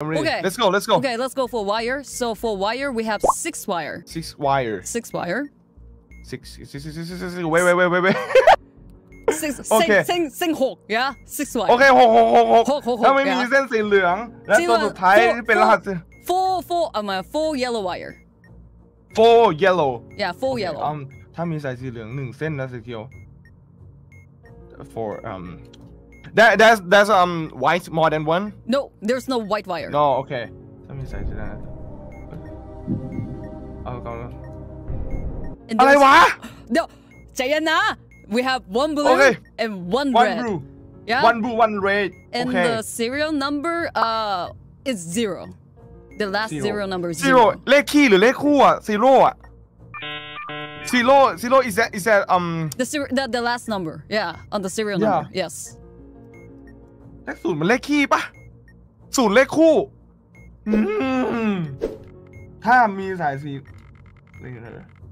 Okay. Let's go, let's go. Okay, let's go for wire. So for wire, we have six wire. Six wire. Six wire. Six. Six, six, six, six, six, six, six. Wait, wait, wait, wait, wait. six, okay. 姓姓姓霍，yeah，姓誰？OK，霍霍霍霍霍霍，後面面先姓梁，然後就睇俾啦先。Four four 啊，唔係 four yellow wire。Four yellow。Yeah, four yellow。嗯，他面晒是兩兩先啦，食條。Four um。that that's that's um white more than one No, there's no white wire. no โอเคถ้ามีสายสีแดงเอาก่อนนะ And อะไร there's- วะ No, Jayana. We have one blue Okay. and one one red. blue Yeah. one blue one red โอ and เค the serial number uh is zero. The last Zero. serial number is zero zero. เลขคี่หรือเลขคู่อ่ะ zero อ่ะ zero zero is that is that um The, ser- the the last number. Yeah, on the serial Yeah. number. Yes. เลขศูนย์มันเลขคี่ปะศูนย์เลขคู่อืมถ้ามีสายสี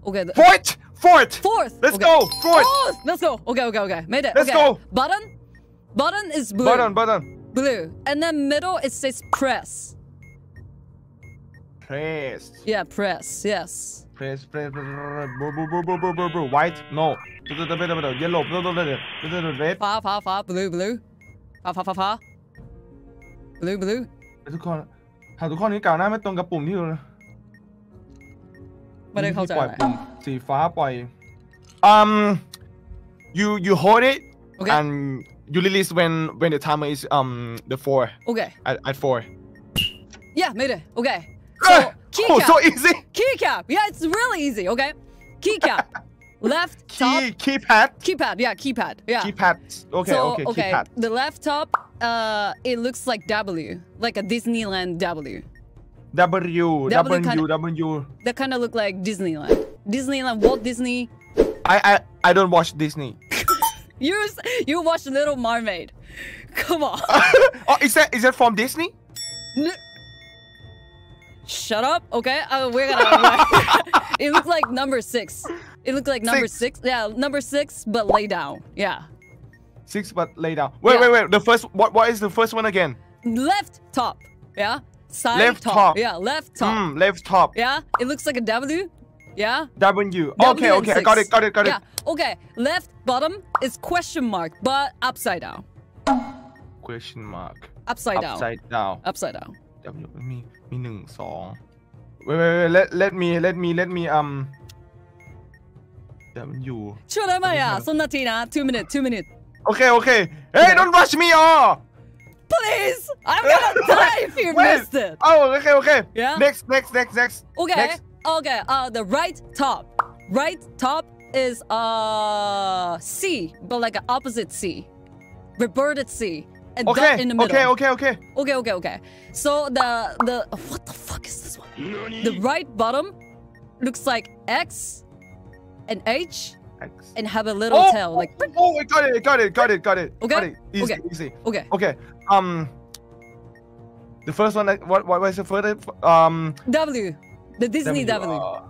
Okay. The, fourth fourth fourth. let's okay. go fourth Fourth. Let's go. Okay. Okay. Okay. Made it. Let's okay. go. Button. Button is blue. button button Blue. And then middle it says press. press Yeah, press. Yes. press press blue blue blue blue blue blue blue white no yellow red ฟ้าฟ้าฟ้า blue blue ฟ้าฟ้าฟ้าฟ้า blue blue ทุกคนหากทุกคนนี้กล่าวหน้าไม่ตรงกับปุ่มที่อยู่นะ ไม่ได้เข้าใจ ปล่อย อะไร ปุ่มสีฟ้าปล่อย um you you hold it Okay. and you release when when the timer is um the four Okay. at, at four Yeah, made it. Okay. Eh, So oh keycap. so easy Keycap. Yeah, it's really easy. Okay. Keycap. Left key top. keypad Keypad. Yeah, keypad. Yeah. keypad okay so, okay okay. keypad The left top, uh, it looks like W, like a Disneyland W. W W W of- W That kind of look like Disneyland. Disneyland, Walt Disney. I I I don't watch Disney You you watch Little Mermaid. Come on. oh is that is that from Disney N- Shut up. Okay. Uh, we're gonna. it looks like number six. It looked like number Six. six. Yeah, number six, but lay down. Yeah. six but lay down wait Yeah. wait wait the first what what is the first one again Left top. Yeah. Side Left top. top. Yeah, left top. Hmm, left top Yeah. It looks like a W. Yeah. W W okay and okay I got six. it got it got it Yeah. Okay. Left bottom is question mark, but upside down. question mark Upside down. upside down Upside down. W มีมีหนึ่งสอง wait wait wait let let me let me let me um that one you. Churamaya, two minutes. two minutes. Okay, okay. Hey, don't rush me, oh! Please! I'm gonna die if you missed it! Oh, okay, okay. Yeah? Next, next, next, next. Okay, next. okay. Uh, the right top. Right top is uh C, but like an opposite C. Reverted C. And okay, in the middle. Okay, okay, okay. Okay, okay, okay. So the the what the fuck is this one? The right bottom looks like X and H X. and have a little oh, tail. Like oh I got it got it got it got it Okay, got it easy okay. easy okay. okay um the first one like, what what was the first um W. The Disney W. uh,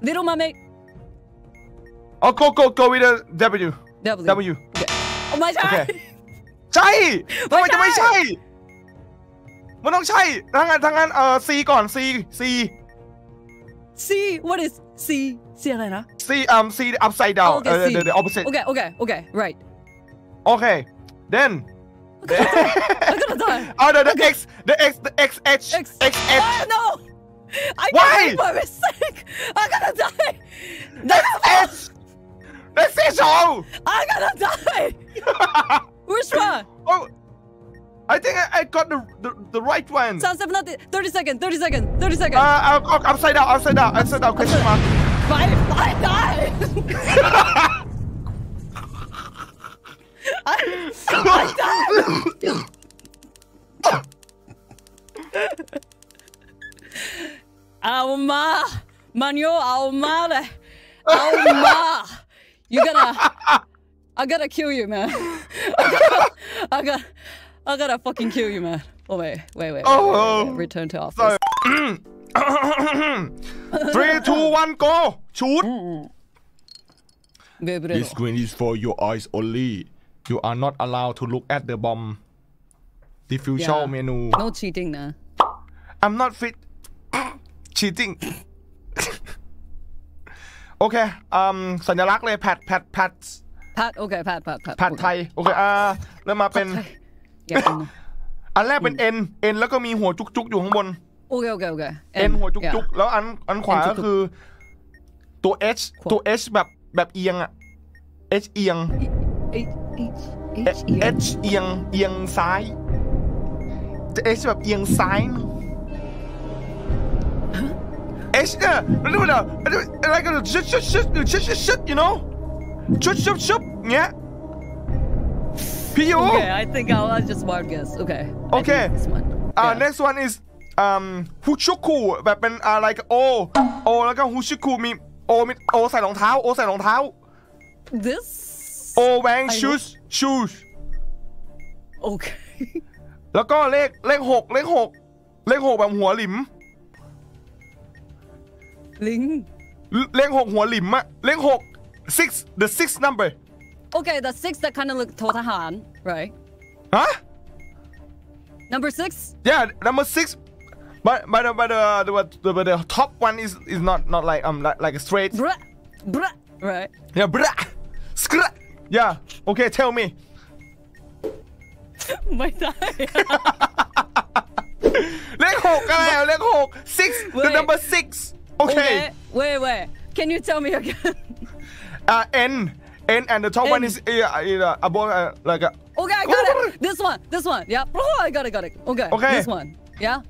Little Mermaid. oh go go go with the W W. W Oh my god. Okay. ใช่ทำไมจะไม่ ไม่ใช่ ใช่ มันต้องใช่ทั้งนั้นทั้งนั้นเอ่อ C ก่อน C C C. What is C? Sierra? C. Um. C. Upside down. Oh, okay, uh, the, the, opposite. Okay. Okay. Okay. Right. Okay. Then. I'm gonna die. Oh no! The okay. X. The X. The X. H. X. X. H. Oh, no. I Why? by mistake. I'm gonna die. That's, That's H. That's H. O. I'm gonna die. I think I, I got the, the the right one Sound not 30 seconds. 30 seconds. 30 seconds. uh, uh, uh, upside down upside down upside down question mark Five. I die. I, I die. Alma, Manyo, Alma, Alma. You gonna, I gotta kill you, man. I gotta, I gotta, I gotta fucking kill you, man. Oh wait, wait, wait. wait, wait, wait, wait. Return to office. sorry three two one go shoot Babe, This screen is for your eyes only. You are not allowed to look at the bomb. diffusion Yeah. เมนู No cheating นะ I'm not fit cheating โอเคอืมสัญลักษณ์เลยแพดแพดแพด Pat โอเค Pat Pat Pat แพดไทย โอเค อ่า แล้วมาเป็น อ ยากกินอันแรกเป็น N N แล้วก็มีหัวจุกๆอยู่ข้างบนโอเคโอเคโอเค N หัวจุกๆแล้วอันอันขวา N จุก็กๆคือ ตัว H ขวาตัว H แบบแบบเอียงอะ H เอียง H H H H เอียงเอียงซ้ายจะ H แบบเอียงซ้ายนึง H เนี่ยมันเป็นแบบอะไรกันชุดชุดชุดชุดชุดชุด you know ชุดชุดชุดเงี้ย พี่ยู Okay I think I'll, I'll just wild guess okay I Okay. think This one Uh, Yeah. next one is um ฮูชุคุแบบเป็นอะไรก็โอโอแล้วก็ฮูชุคุมีโอมีโอใส่รองเท้าโอใส่รองเท้า This โอ wearing I know. shoes shoes Okay แล้วก็เลขเลขหกเลขหกเลขหกแบบหัวหลิม Ling เลขหกหัวหลิมอะเลขหก six the six number Okay the six that kind of look โททหาร right ฮะ Number six yeah number six but but the but the, the, but the top one is is not not like um like, like a straight Bruh Bruh Right yeah bra skra yeah okay tell me ไม่ได้ เลขหกอะไรอะเลขหก six the Wait. number six okay Wait wait Can you tell me again uh N N and the top one N. is uh, uh, above uh, like a Okay, I got it. This one, this one. Yeah. Oh, I got it, got it. Okay. Okay. This one. Yeah.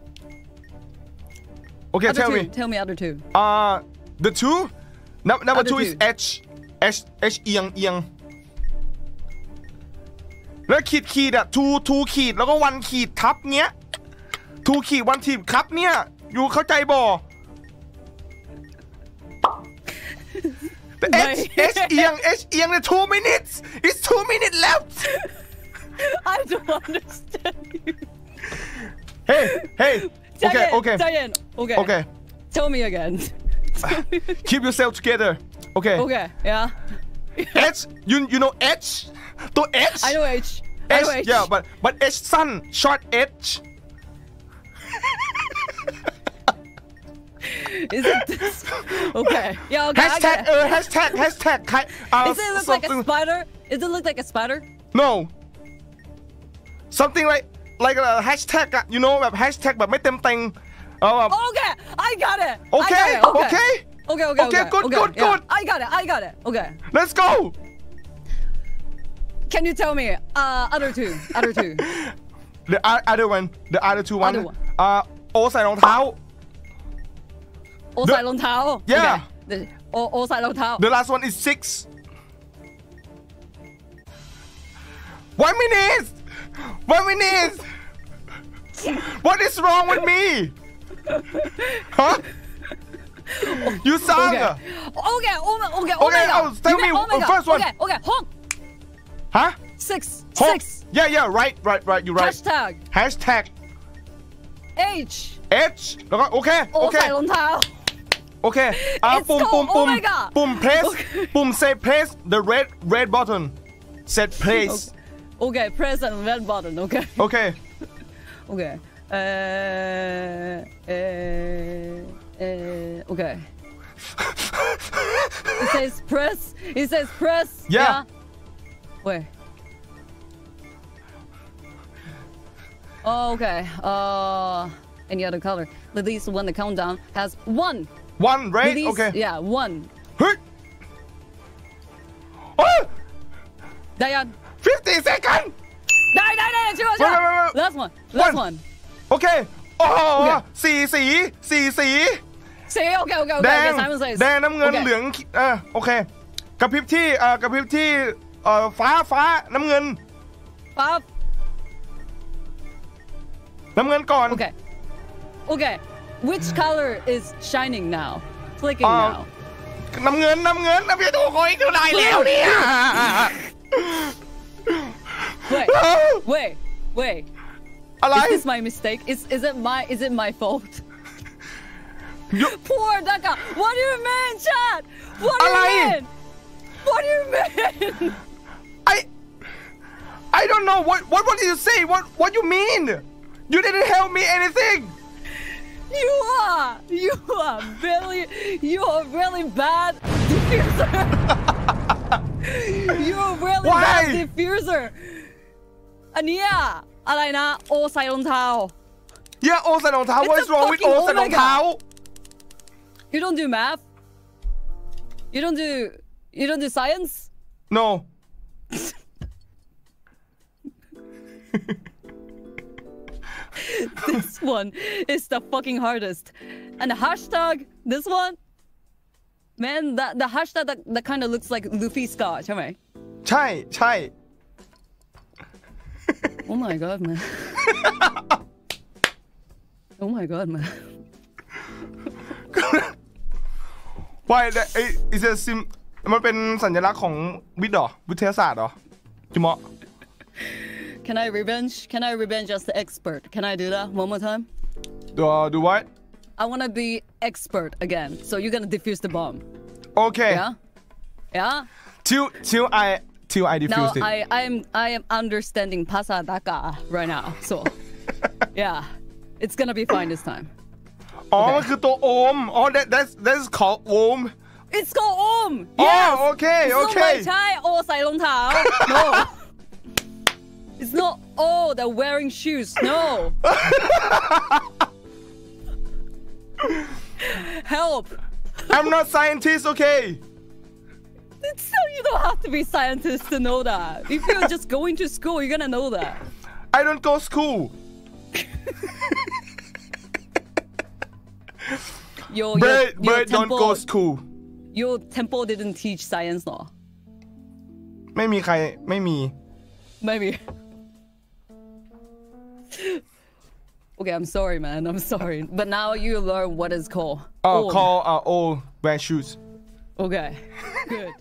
okay Other tell two. me Tell me other two. uh the two num- number Other two is two. H H H เอียงเอียงแล้วขีดขีดอะ two two ขีดแล้วก็ one ขีดทับเงี้ย two ขีด one ขีดครับเนี่ยอยู่เข้าใจบ่ The H H Ian, H. The two minutes. It's two minutes left. I don't understand you. Hey, hey. Diane, okay, okay. Diane, okay. Okay. Tell me again. Ah, keep yourself together. Okay. Okay, yeah. H. you you know H. The H. I I know edge. edge know. Yeah, but but H sun, short edge. Is it this? Okay. Yeah. Okay. I hashtag get เอ it. อ hashtag hashtag ใครอ่า Does it look like a something- spider? Does it look like a spider? no something like like a hashtag อะ you know แบบ hashtag แบบไม่เต็มเต็งเอาแบบ Okay. I got it. Okay, I got it. okay. Okay. Okay. Okay, good, okay. good, yeah. good. I got it. I got it. Okay. let's go Can you tell me uh other two? Other two. the o- other one the other two one Other one. อ่าโอใส่รองเท้า โอ The- ใส่รองเท้า Yeah. Okay. The- โอโอใส่รองเท้า the last one is six one minute one minute what is wrong with me huh you sang Okay. อะ Okay. Oh my. Okay. Okay, Oh my god. oh, tell You me, mean- oh my uh, god. first one. Okay. Okay. Hong. ฮะ Six. Hong- Six. yeah yeah right right right you right Hashtag. hashtag H. H แล้วก็โอเค โอ โอเค ใส่รองเท้า Okay. Uh, boom, boom, boom, oh boom. Press. Okay. Boom. Say press the red red button. Set. press. Okay. okay. Press the red button. Okay. Okay. okay. Uh, uh, uh, okay. it says press. It says press. Yeah. yeah. Wait. Oh, okay. Uh, any other color? At least when the countdown has one one right Release, โอเค Yeah, one. เฮ้ยโอ้ย Diane. 50 second Die, die, die, chill, Wait, wait, wait, wait. Last one. Last One. one. โอเคโอ้โห โอเค สีสีสีสี Say, okay, okay, แด okay. ง okay. Simon says. แดงน้ำเงิน Okay. เหลืองเออโอเคกระพริบที่เอ่อกระพริบที่เอ่อฟ้าฟ้าน้ำเงิน Five. น้ำเงินก่อน Okay. Okay. Which color is shining now? Flicking Uh, now. น้ำเงินน้ำเงินน้ำเงินถูกหวยเท่าไหร่แล้วเนี่ย Wait, wait, wait. อะไร Is this my mistake? Is is it my is it my fault? You- Poor Daka. What do you mean, Chad? What do you Alay. mean? What do you mean? I I don't know what what what did you say what what you mean you didn't help me anything You are, you are really, you are really bad diffuser. You're really Why? bad diffuser. อันเนี้ยอะไรนะ โอใส่รองเท้า yeah โอใส่รองเท้า It's what a is wrong with โอ fucking ใส่รองเท้า You don't do math. You don't do, you don't do science. no This one is the fucking hardest. And the hashtag, this one, man, that the hashtag that, that kind of looks like Luffy Scott, ใช่ไหมใช่ใช่ Oh my god, man. oh my god, man. why that is a sim มันเป็นสัญลักษณ์ของวิทย์เหรอวิทยาศาสตร์เหรอจิมะ Can I revenge? Can I revenge as the expert? Can I do that one more time? Do, uh, do what? I want to be expert again. So you're going to defuse the bomb. Okay. Yeah? Yeah? Till, till I... Till I defuse it. I, I am I am understanding pasadaka right now. So, yeah, it's gonna be fine this time. Oh, okay. ohm. Oh, that that's that's called ohm. It's called ohm. Oh, yes. Oh, okay, okay. 送我一台，我洗龍頭。No. It's not oh they're wearing shoes. No. Help. I'm not scientist okay It's so you don't have to be scientist to know that. If you're just going to school, you're gonna know that. I don't go school Your your, bird your bird don't temple, go school Your temple didn't teach science law. ไม่มีใครไม่มี Maybe. okay, I'm sorry, man. I'm sorry. But now you learn what is called. อ๋อ Ohm. call uh, all wear shoes Okay. Good.